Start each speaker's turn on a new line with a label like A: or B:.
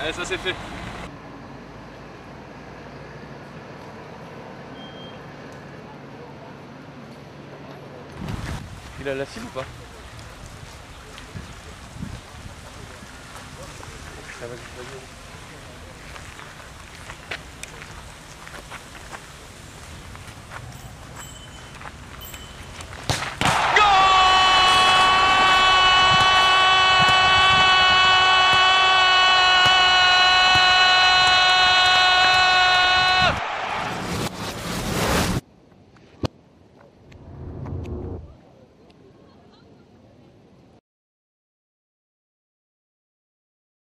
A: Allez, ça c'est fait. Il a la cible ou pas